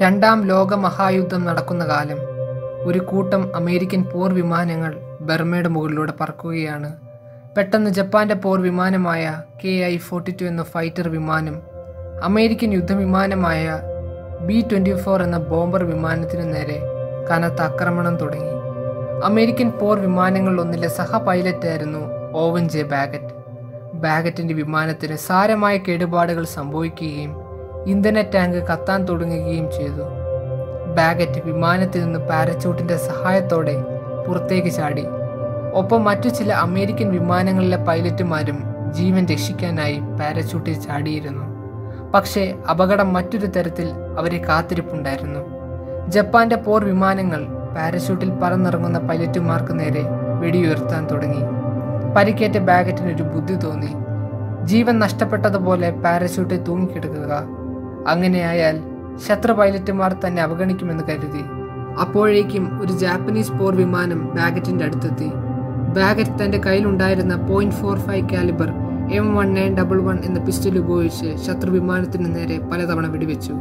രണ്ടാം ലോക മഹായുദ്ധം നടക്കുന്ന കാലം ഒരു കൂട്ടം അമേരിക്കൻ പോർ വിമാനങ്ങൾ ബർമയുടെ മുകളിലൂടെ പറക്കുകയാണ്. പെട്ടെന്ന് ജപ്പാന്റെ പോർ വിമാനമായ കെ ഐ ഫോർട്ടി ടു എന്ന ഫൈറ്റർ വിമാനം അമേരിക്കൻ യുദ്ധവിമാനമായ ബി ട്വന്റി ഫോർ എന്ന ബോംബർ വിമാനത്തിന് നേരെ കനത്ത ആക്രമണം തുടങ്ങി. അമേരിക്കൻ പോർ വിമാനങ്ങളിലൊന്നിലെ സഹ പൈലറ്റായിരുന്നു ഓവൻ ജെ ബാഗറ്റ്. ബാഗറ്റിന്റെ വിമാനത്തിന് സാരമായ കേടുപാടുകൾ സംഭവിക്കുകയും ഇന്ധന ടാങ്ക് കത്താൻ തുടങ്ങുകയും ചെയ്തു. ബാഗറ്റ് വിമാനത്തിൽ നിന്ന് പാരച്യൂട്ടിന്റെ സഹായത്തോടെ പുറത്തേക്ക് ചാടി. ഒപ്പം മറ്റു ചില അമേരിക്കൻ വിമാനങ്ങളിലെ പൈലറ്റുമാരും ജീവൻ രക്ഷിക്കാനായി പാരച്യൂട്ടിൽ ചാടിയിരുന്നു. പക്ഷേ അപകടം മറ്റൊരു തരത്തിൽ അവരെ കാത്തിരിപ്പുണ്ടായിരുന്നു. ജപ്പാന്റെ പോർ വിമാനങ്ങൾ പാരച്യൂട്ടിൽ പറന്നിറങ്ങുന്ന പൈലറ്റുമാർക്ക് നേരെ വെടിയുയർത്താൻ തുടങ്ങി. പരിക്കേറ്റ ബാഗറ്റിനൊരു ബുദ്ധി തോന്നി. ജീവൻ നഷ്ടപ്പെട്ടതുപോലെ പാരച്യൂട്ടിൽ തൂങ്ങിക്കിടക്കുക അങ്ങനെയായാൽ ശത്രു പൈലറ്റുമാർ തന്നെ അവഗണിക്കുമെന്ന് കരുതി. അപ്പോഴേക്കും ഒരു ജാപ്പനീസ് പോർ വിമാനം ബാഗറ്റിന്റെ അടുത്തെത്തി. ബാഗറ്റ് തന്റെ കയ്യിലുണ്ടായിരുന്ന point four five calibre M one nine double one എന്ന പിസ്റ്റൽ ഉപയോഗിച്ച് ശത്രു വിമാനത്തിന് നേരെ പലതവണ വെടിവെച്ചു.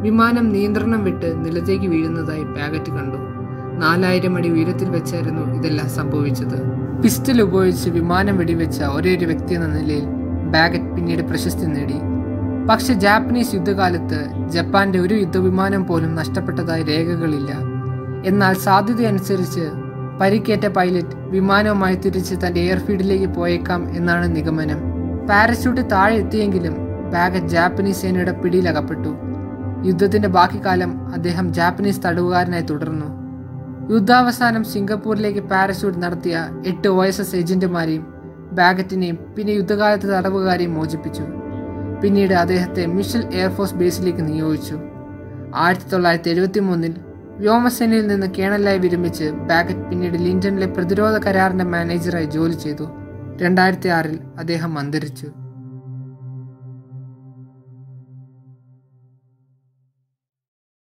വിമാനം നിയന്ത്രണം വിട്ട് നിലത്തേക്ക് വീഴുന്നതായി ബാഗറ്റ് കണ്ടു. നാലായിരം അടി ഉയരത്തിൽ വെച്ചായിരുന്നു ഇതെല്ലാം സംഭവിച്ചത്. പിസ്റ്റൽ ഉപയോഗിച്ച് വിമാനം വെടിവെച്ച ഒരേ ഒരു വ്യക്തി എന്ന നിലയിൽ ബാഗറ്റ് പിന്നീട് പ്രശസ്തി നേടി. പക്ഷെ ജാപ്പനീസ് യുദ്ധകാലത്ത് ജപ്പാന്റെ ഒരു യുദ്ധവിമാനം പോലും നഷ്ടപ്പെട്ടതായി രേഖകളില്ല. എന്നാൽ സാധ്യതയനുസരിച്ച് പരിക്കേറ്റ പൈലറ്റ് വിമാനവുമായി തിരിച്ച് തന്റെ എയർഫീൽഡിലേക്ക് പോയേക്കാം എന്നാണ് നിഗമനം. പാരച്യൂട്ട് താഴെ എത്തിയെങ്കിലും ബാഗറ്റ് ജാപ്പനീസ് സേനയുടെ പിടിയിലകപ്പെട്ടു. യുദ്ധത്തിന്റെ ബാക്കി കാലം അദ്ദേഹം ജാപ്പനീസ് തടവുകാരനായി തുടർന്നു. യുദ്ധാവസാനം സിംഗപ്പൂരിലേക്ക് പാരച്യൂട്ട് നടത്തിയ എട്ട് ഒ എസ് എസ് ഏജന്റുമാരെയും ബാഗറ്റിനെയും പിന്നെ യുദ്ധകാലത്ത് തടവുകാരെയും മോചിപ്പിച്ചു. പിന്നീട് അദ്ദേഹത്തെ മിഷൽ എയർഫോഴ്സ് ബേസിലേക്ക് നിയോഗിച്ചു. ആയിരത്തി തൊള്ളായിരത്തി എഴുപത്തി മൂന്നിൽ വ്യോമസേനയിൽ നിന്ന് കേണലായി വിരമിച്ച് ബാഗറ്റ് പിന്നീട് ലിൻഡനിലെ പ്രതിരോധ കരാറിന്റെ മാനേജറായി ജോലി ചെയ്തു. രണ്ടായിരത്തി ആറിൽ അദ്ദേഹം അന്തരിച്ചു.